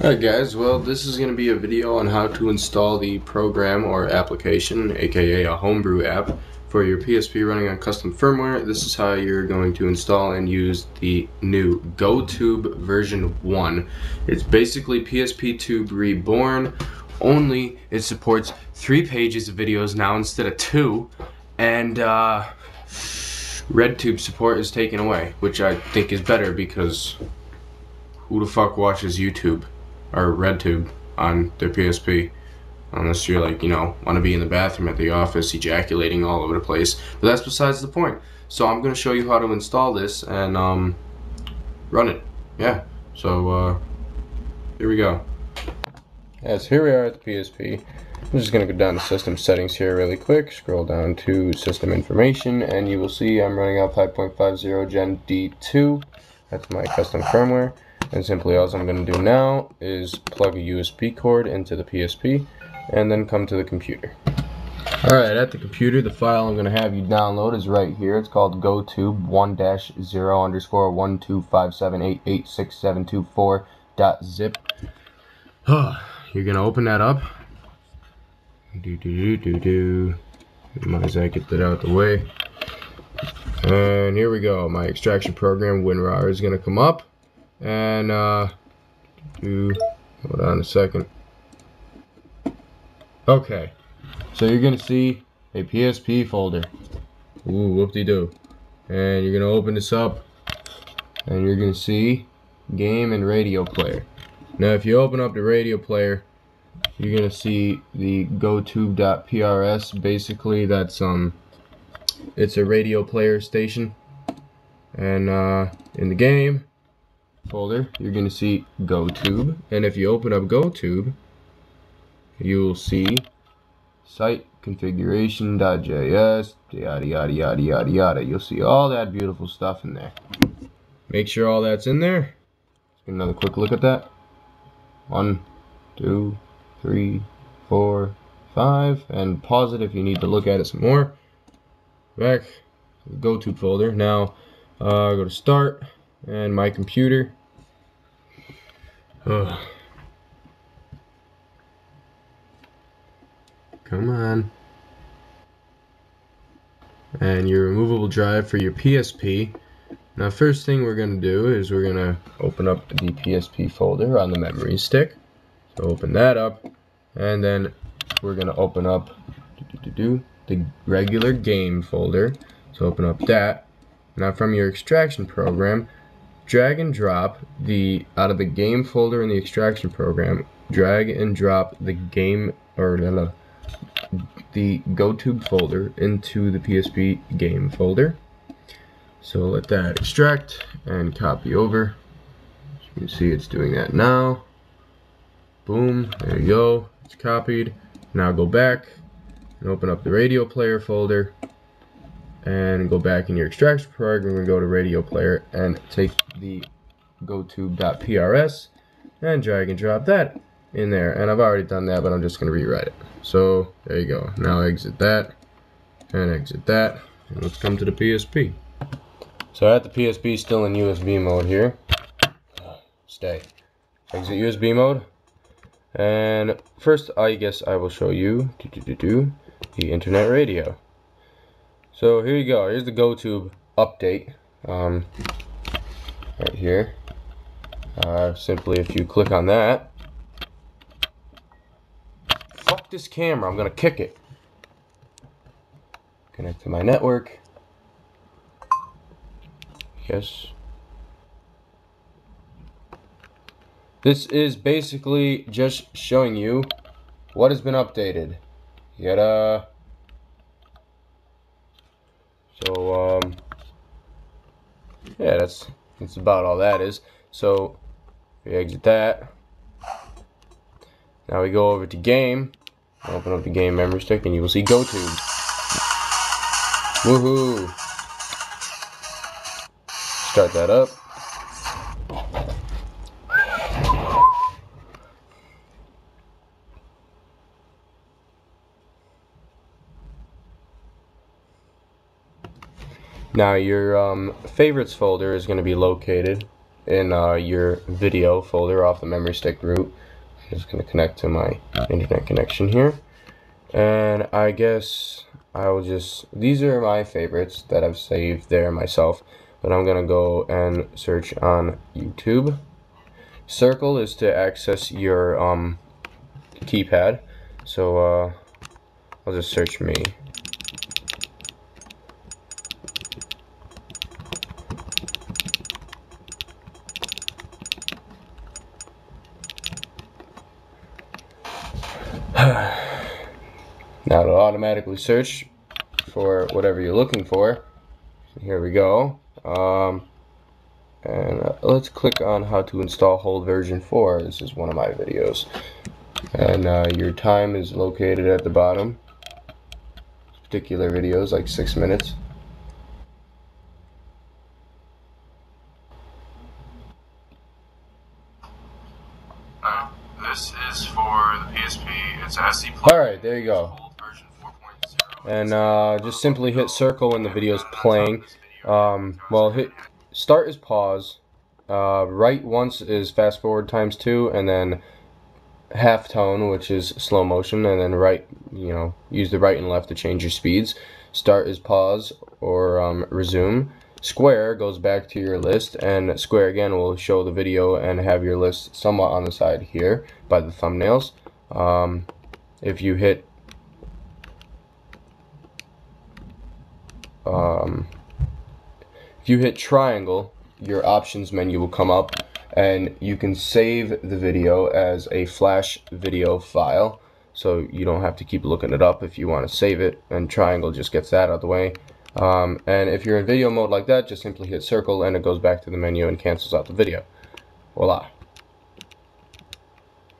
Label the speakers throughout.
Speaker 1: Alright guys, well this is going to be a video on how to install the program or application, aka a homebrew app, for your PSP running on custom firmware. This is how you're going to install and use the new GoTube version 1. It's basically PSP Tube Reborn, only it supports three pages of videos now instead of two, and uh, RedTube support is taken away, which I think is better because who the fuck watches YouTube? Or RedTube on their PSP. Unless you're like, you know, want to be in the bathroom at the office ejaculating all over the place. But that's besides the point. So I'm going to show you how to install this and um, run it. Yeah. So uh, here we go. Yes, here we are at the PSP. I'm just going to go down to system settings here really quick. Scroll down to system information and you will see I'm running out 5.50 Gen D2. That's my custom firmware. And simply all I'm going to do now is plug a USB cord into the PSP and then come to the computer. Alright, at the computer, the file I'm going to have you download is right here. It's called GoTube 1-0 underscore 12578866724.zip. You're going to open that up. Do do do do do. Might as well get that out of the way. And here we go. My extraction program WinRAR is going to come up. And, uh, do, hold on a second. Okay. So you're going to see a PSP folder. Ooh, whoop-de-doo. And you're going to open this up. And you're going to see game and radio player. Now, if you open up the radio player, you're going to see the gotube.prs. Basically, that's, um, it's a radio player station. And, uh, in the game, folder, you're going to see GoTube. And if you open up GoTube, you will see site configuration.js, yada, yada, yada, yada, yada. You'll see all that beautiful stuff in there. Make sure all that's in there. Let's get another quick look at that. One, two, three, four, five. And pause it if you need to look at it some more. Back to the GoTube folder. Now, uh, go to Start and my computer. Ugh. Come on. And your removable drive for your PSP. Now first thing we're going to do is we're going to open up the PSP folder on the memory stick. So open that up and then we're going to open up the regular game folder. So open up that. Now from your extraction program, drag and drop the out of the game folder in the extraction program drag and drop the game or no, the GoTube folder into the PSP game folder. So let that extract and copy over. As you can see it's doing that now. Boom there you go. It's copied. Now go back and open up the radio player folder and go back in your extraction program. And go to radio player and take the gotube.prs and drag and drop that in there. And I've already done that but I'm just gonna rewrite it. So there you go. Now exit that and exit that. And let's come to the PSP so at the PSP still in USB mode here. Stay. Exit USB mode. And first I guess I will show you the internet radio so here you go. Here's the GoTube update. Um, right here. Uh, simply, if you click on that. Fuck this camera. I'm gonna kick it. Connect to my network. Yes. This is basically just showing you what has been updated. Yada. So, um, yeah, that's, that's about all that is. So, we exit that. Now we go over to game. Open up the game memory stick and you will see GoTube. Woohoo! Start that up. Now your um, favorites folder is going to be located in uh, your video folder off the memory stick root. I'm just going to connect to my internet connection here. And I guess I'll just, these are my favorites that I've saved there myself. But I'm going to go and search on YouTube. Circle is to access your um, keypad. So uh, I'll just search me. Now it'll automatically search for whatever you're looking for. Here we go. Um, and uh, let's click on how to install hold version 4. This is one of my videos. And uh, your time is located at the bottom. This particular video is like 6 minutes.
Speaker 2: this is for the PSP. It's SC.
Speaker 1: Alright, there you go. And uh, just simply hit circle when the video is playing. Um, well, hit start is pause. Uh, right once is fast forward times two, and then half tone, which is slow motion, and then right, you know, use the right and left to change your speeds. Start is pause or um, resume. Square goes back to your list, and square again will show the video and have your list somewhat on the side here by the thumbnails. Um, if you hit um, if you hit triangle, your options menu will come up and you can save the video as a flash video file so you don't have to keep looking it up if you want to save it and triangle just gets that out of the way. Um, and if you're in video mode like that just simply hit circle and it goes back to the menu and cancels out the video. Voila.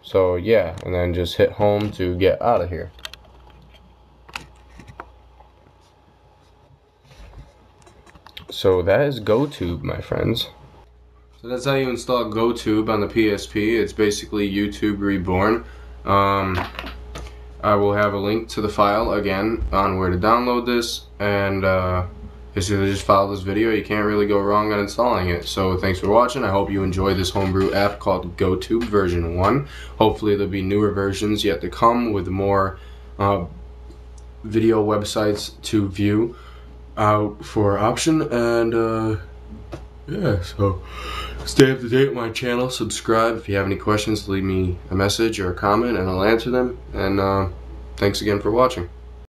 Speaker 1: So yeah and then just hit home to get out of here So that is GoTube, my friends. So that's how you install GoTube on the PSP. It's basically YouTube reborn. Um, I will have a link to the file again on where to download this and uh, basically just follow this video. You can't really go wrong on installing it. So thanks for watching. I hope you enjoy this homebrew app called GoTube version 1. Hopefully there'll be newer versions yet to come with more uh, video websites to view out for option and uh, yeah so stay up to date with my channel. Subscribe if you have any questions. Leave me a message or a comment and I'll answer them. And uh, thanks again for watching